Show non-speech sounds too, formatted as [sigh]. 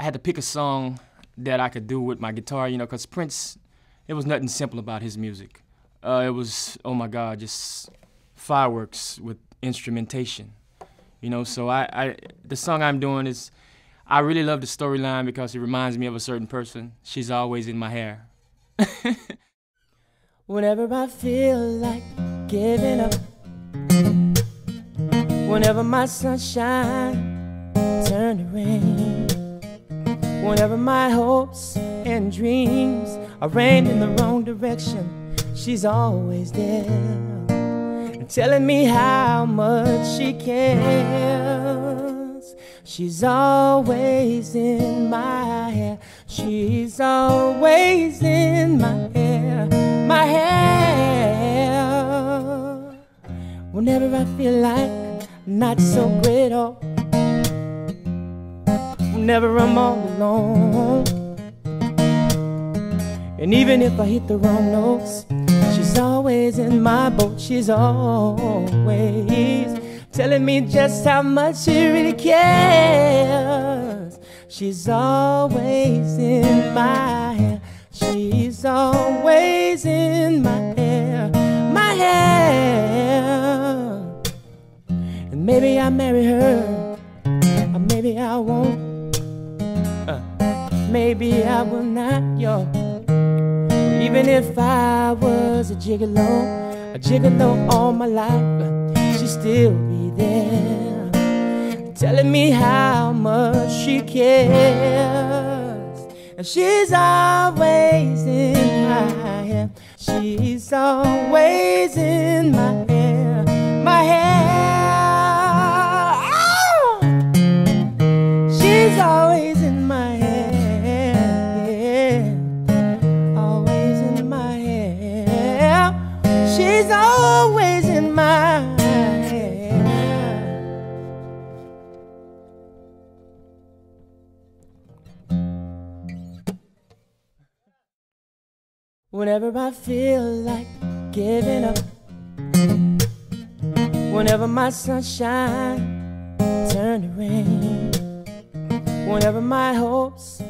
I had to pick a song that I could do with my guitar, you know, because Prince, it was nothing simple about his music. Uh, it was, oh my God, just fireworks with instrumentation, you know. So I, I, the song I'm doing is, I really love the storyline because it reminds me of a certain person. She's always in my hair. [laughs] Whenever I feel like giving up, whenever my sunshine turn to rain. Whenever my hopes and dreams are aimed in the wrong direction, she's always there, telling me how much she cares. She's always in my hair, she's always in my hair, my hair. Whenever I feel like not so great, oh whenever I'm all alone. And even if I hit the wrong notes, she's always in my boat. She's always telling me just how much she really cares. She's always in my hair. She's always in my hair, my hair. And maybe I'll marry her, or maybe I won't. Maybe I will not, yo. Even if I was a gigolo, a gigolo all my life, she'd still be there, telling me how much she cares. And she's always in my hair. She's always in my hair, my hair. Oh! She's always Whenever I feel like giving up, whenever my sunshine turn to rain, whenever my hopes